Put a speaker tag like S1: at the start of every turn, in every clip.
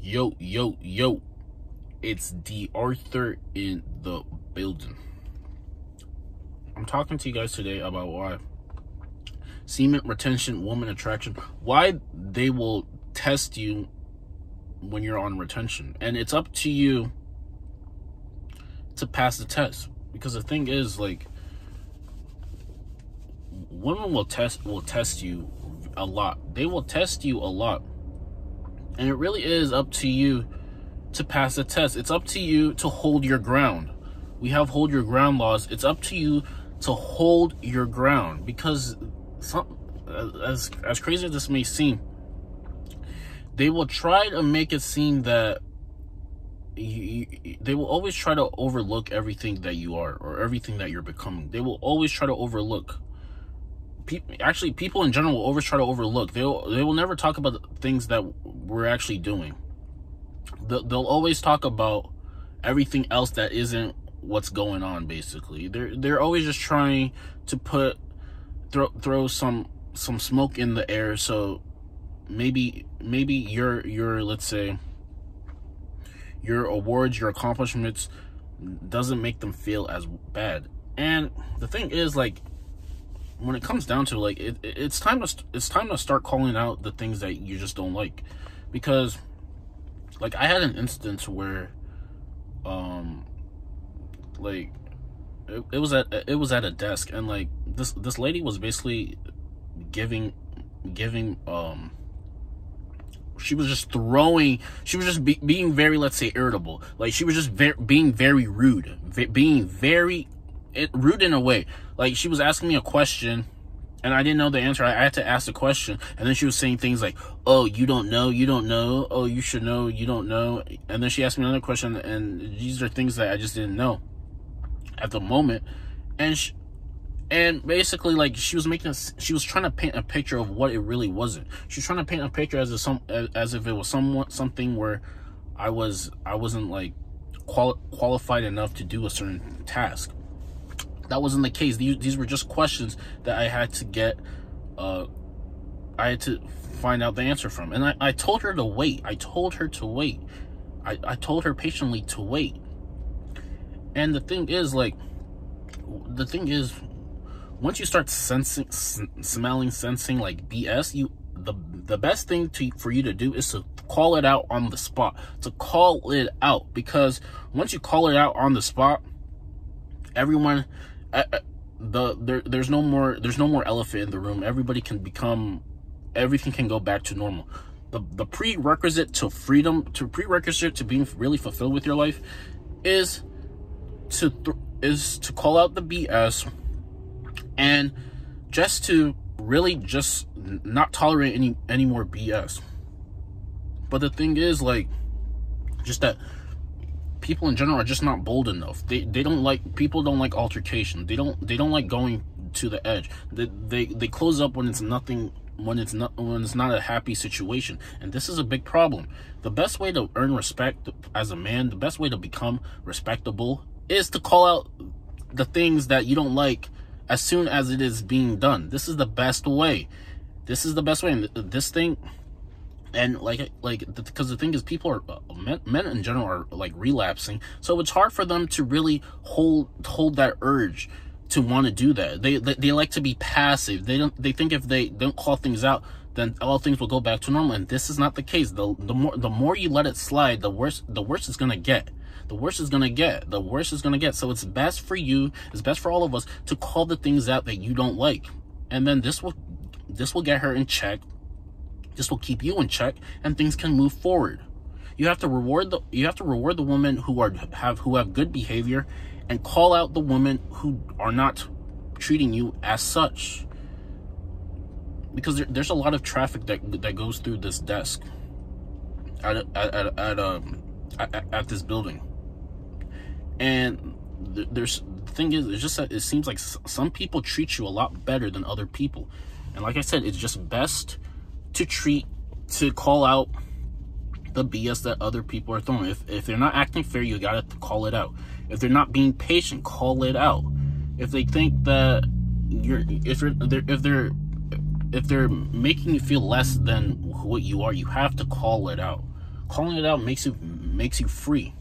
S1: Yo, yo, yo. It's D. Arthur in the building. I'm talking to you guys today about why semen retention, woman attraction, why they will test you when you're on retention. And it's up to you to pass the test. Because the thing is, like, women will test will test you a lot. They will test you a lot. And it really is up to you to pass the test. It's up to you to hold your ground. We have hold your ground laws. It's up to you to hold your ground because some as as crazy as this may seem, they will try to make it seem that you, you, they will always try to overlook everything that you are or everything that you're becoming. They will always try to overlook people actually people in general will always try to overlook. They'll they will never talk about things that we're actually doing. They'll, they'll always talk about everything else that isn't what's going on basically. They're they're always just trying to put throw throw some some smoke in the air. So maybe maybe your your let's say your awards your accomplishments doesn't make them feel as bad. And the thing is like when it comes down to like it, it's time to it's time to start calling out the things that you just don't like. Because like I had an instance where um like it, it was at it was at a desk and like this this lady was basically giving giving um she was just throwing she was just be, being very let's say irritable. Like she was just very, being very rude being very it, rude in a way. Like she was asking me a question and I didn't know the answer. I, had to ask the question, and then she was saying things like, "Oh, you don't know, you don't know. Oh, you should know, you don't know." And then she asked me another question, and these are things that I just didn't know at the moment, and she, and basically like she was making a, she was trying to paint a picture of what it really wasn't. She was trying to paint a picture as if some as if it was somewhat something where I was I wasn't like quali- qualified enough to do a certain task that wasn't the case. These, these were just questions that I had to get, uh, I had to find out the answer from. And I, I told her to wait. I told her to wait. I, I told her patiently to wait. And the thing is, like, the thing is, once you start sensing, smelling, sensing like BS, you the the best thing to for you to do is to call it out on the spot. To call it out because once you call it out on the spot, everyone the there there's no more there's no more elephant in the room. Everybody can become everything can go back to normal. The the prerequisite to freedom to prerequisite to being really fulfilled with your life is to is to call out the BS and just to really just not tolerate any any more BS. But the thing is like just that people in general are just not bold enough. They they don't like people don't like altercation. They don't they don't like going to the edge. They they they close up when it's nothing when it's not when it's not a happy situation. And this is a big problem. The best way to earn respect as a man, the best way to become respectable is to call out the things that you don't like as soon as it is being done. This is the best way. This is the best way. And this thing and like like because the thing is people are uh, men, men in general are like relapsing. So it's hard for them to really hold hold that urge to want to do that. They, they they like to be passive. They don't they think if they don't call things out then all things will go back to normal. And this is not the case. The the more the more you let it slide the worse the worse it's gonna get. The worse it's gonna get. The worse it's gonna get. So it's best for you it's best for all of us to call the things out that you don't like. And then this will this will get her in check this will keep you in check and things can move forward. You have to reward the you have to reward the women who are have who have good behavior and call out the women who are not treating you as such. Because there, there's a lot of traffic that that goes through this desk at at at, at um at, at this building. And there's the thing is it's just that it seems like some people treat you a lot better than other people. And like I said, it's just best to treat, to call out the BS that other people are throwing. If, if they're not acting fair, you gotta call it out. If they're not being patient, call it out. If they think that you're, if you're, if they're, if they're making you feel less than what you are, you have to call it out. calling it out makes you makes you free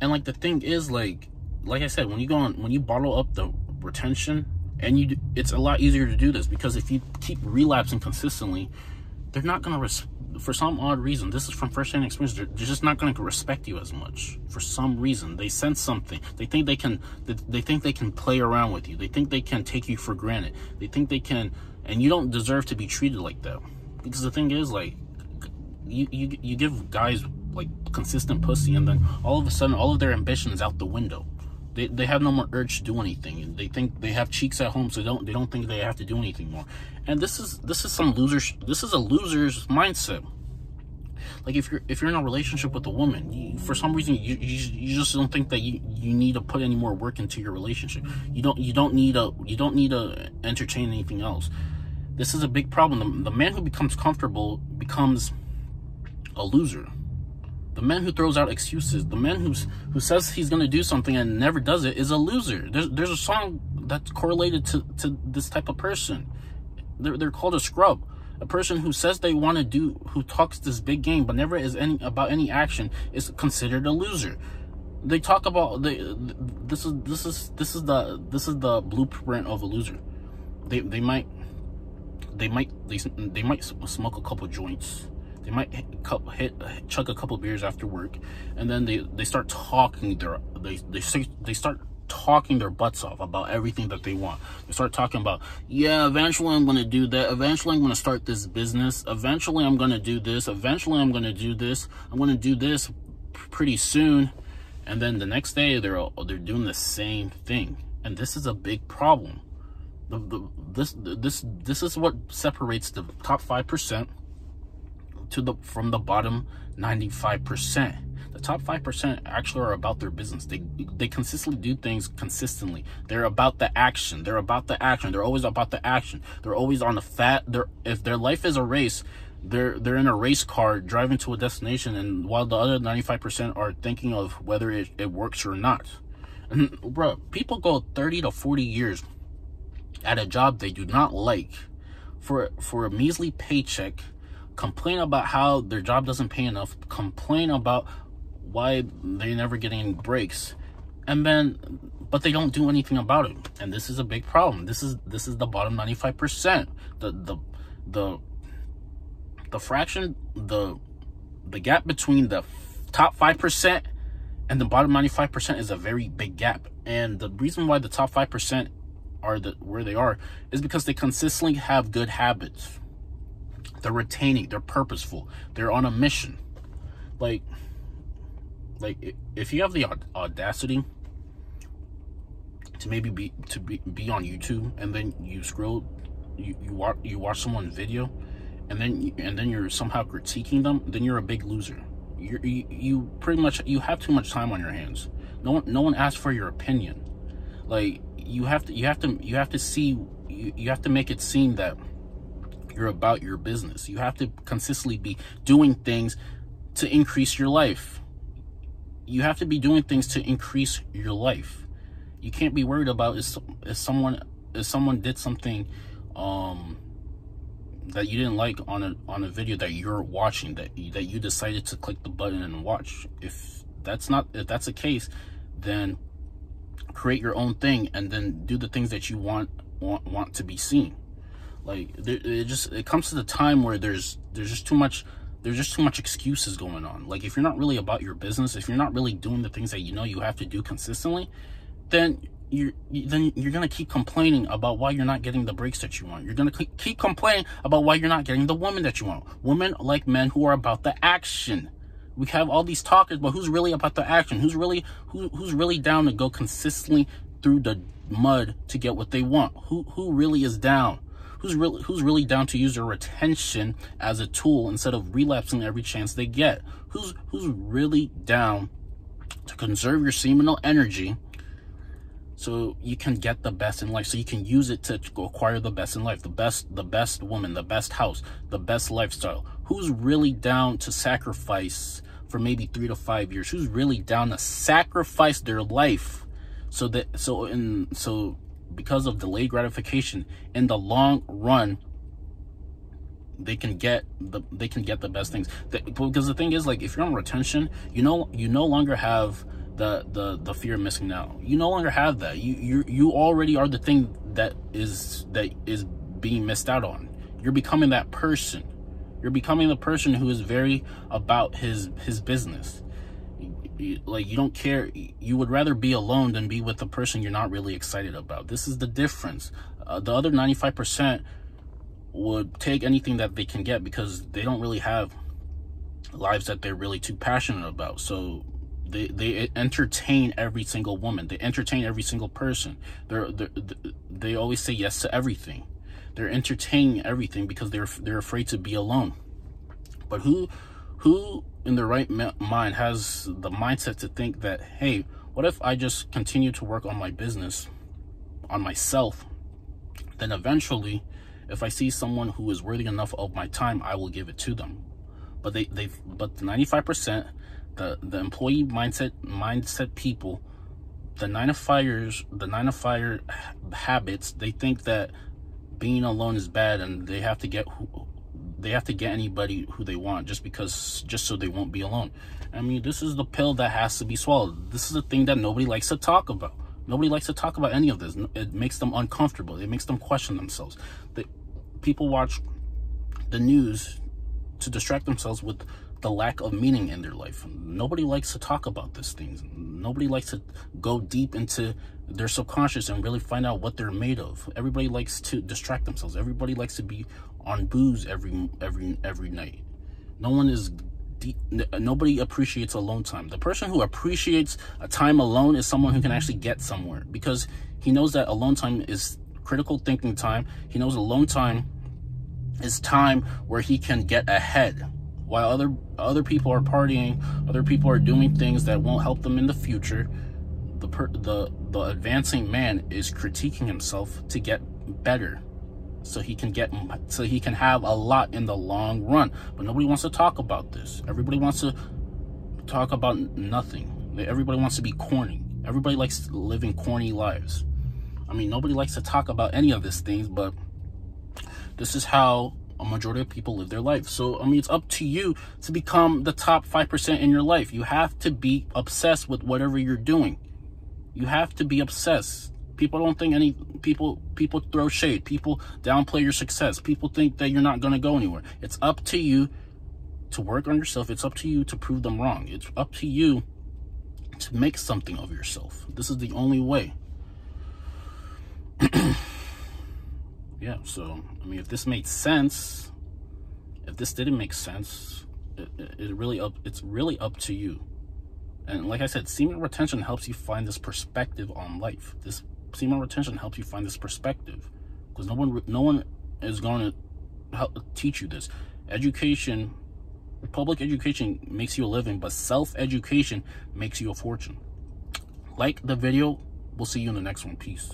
S1: and like the thing is like like i said when you go on when you bottle up the retention and you it's a lot easier to do this because if you keep relapsing consistently they're not going to for some odd reason this is from first-hand experience they're, they're just not going to respect you as much for some reason. They sense something. They think they can they think they can play around with you. They think they can take you for granted. They think they can and you don't deserve to be treated like that. Because the thing is like you you, you give guys like consistent pussy and then all of a sudden all of their ambitions out the window they, they have no more urge to do anything. They think they have cheeks at home so they don't they don't think they have to do anything more. And this is this is some loser this is a loser's mindset. Like if you're if you're in a relationship with a woman you, for some reason you, you you just don't think that you you need to put any more work into your relationship. You don't you don't need a you don't need to entertain anything else. This is a big problem. The, the man who becomes comfortable becomes a loser the man who throws out excuses, the man who's who says he's gonna do something and never does it is a loser. There's there's a song that's correlated to, to this type of person. They're they're called a scrub. A person who says they want to do who talks this big game but never is any about any action is considered a loser. They talk about they this is this is this is the this is the blueprint of a loser. They they might they might they, they might smoke a couple joints they might hit, hit chug a couple beers after work, and then they they start talking their they they say they start talking their butts off about everything that they want. They start talking about, yeah, eventually I'm going to do that. Eventually I'm going to start this business. Eventually I'm going to do this. Eventually I'm going to do this. I'm going to do this pretty soon. And then the next day they're they're doing the same thing. And this is a big problem. The, the, this this this is what separates the top 5% to the from the bottom 95%. The top 5% actually are about their business. They they consistently do things consistently. They're about the action. They're about the action. They're always about the action. They're always on the fat. They're if their life is a race, they're they're in a race car driving to a destination and while the other 95% are thinking of whether it, it works or not. And bro, people go 30 to 40 years at a job they do not like for for a measly paycheck complain about how their job doesn't pay enough, complain about why they're never getting breaks, and then but they don't do anything about it. And this is a big problem. This is this is the bottom 95%. The the the the fraction the the gap between the top 5% and the bottom 95% is a very big gap. And the reason why the top 5% are the where they are is because they consistently have good habits they're retaining. They're purposeful. They're on a mission. Like, like if you have the audacity to maybe be to be, be on YouTube and then you scroll, you you watch you watch someone's video, and then and then you're somehow critiquing them, then you're a big loser. you you you pretty much you have too much time on your hands. No one no one asks for your opinion. Like you have to you have to you have to see you, you have to make it seem that you're about your business. You have to consistently be doing things to increase your life. You have to be doing things to increase your life. You can't be worried about if, if someone if someone did something um that you didn't like on a on a video that you're watching that that you decided to click the button and watch. If that's not if that's the case, then create your own thing and then do the things that you want want want to be seen like it just it comes to the time where there's there's just too much there's just too much excuses going on. Like if you're not really about your business, if you're not really doing the things that you know you have to do consistently, then you're then you're gonna keep complaining about why you're not getting the breaks that you want. You're gonna keep complaining about why you're not getting the woman that you want. Women like men who are about the action. We have all these talkers, but who's really about the action? Who's really who who's really down to go consistently through the mud to get what they want? Who who really is down? Who's really who's really down to use their retention as a tool instead of relapsing every chance they get? Who's who's really down to conserve your seminal energy so you can get the best in life so you can use it to acquire the best in life the best the best woman the best house the best lifestyle? Who's really down to sacrifice for maybe three to five years? Who's really down to sacrifice their life so that so in so because of delayed gratification in the long run they can get the they can get the best things. Because the thing is like if you're on retention you know you no longer have the the the fear of missing out. You no longer have that. You you you already are the thing that is that is being missed out on. You're becoming that person. You're becoming the person who is very about his his business like you don't care you would rather be alone than be with the person you're not really excited about this is the difference uh, the other 95 percent would take anything that they can get because they don't really have lives that they're really too passionate about. So they they entertain every single woman. They entertain every single person. They're, they're they always say yes to everything. They're entertaining everything because they're they're afraid to be alone. But who who in their right mind has the mindset to think that hey, what if I just continue to work on my business, on myself, then eventually if I see someone who is worthy enough of my time, I will give it to them. But they they but the 95% the the employee mindset mindset people, the nine to fires, the nine to fire habits, they think that being alone is bad and they have to get who, they have to get anybody who they want just because just so they won't be alone. I mean, this is the pill that has to be swallowed. This is the thing that nobody likes to talk about. Nobody likes to talk about any of this. It makes them uncomfortable. It makes them question themselves. They, people watch the news to distract themselves with the lack of meaning in their life. Nobody likes to talk about these things. Nobody likes to go deep into their subconscious and really find out what they're made of. Everybody likes to distract themselves. Everybody likes to be on booze every every every night. No one is nobody appreciates alone time. The person who appreciates a time alone is someone who can actually get somewhere because he knows that alone time is critical thinking time. He knows alone time is time where he can get ahead while other other people are partying other people are doing things that won't help them in the future the per, the the advancing man is critiquing himself to get better so he can get so he can have a lot in the long run but nobody wants to talk about this everybody wants to talk about nothing everybody wants to be corny everybody likes living corny lives i mean nobody likes to talk about any of these things but this is how a majority of people live their life. So, I mean, it's up to you to become the top 5% in your life. You have to be obsessed with whatever you're doing. You have to be obsessed. People don't think any people people throw shade. People downplay your success. People think that you're not going to go anywhere. It's up to you to work on yourself. It's up to you to prove them wrong. It's up to you to make something of yourself. This is the only way. yeah, so, I mean, if this made sense, if this didn't make sense, it, it, it really up, it's really up to you. And like I said, semen retention helps you find this perspective on life. This semen retention helps you find this perspective because no one, no one is going to help teach you this. Education, public education makes you a living, but self-education makes you a fortune. Like the video. We'll see you in the next one. Peace.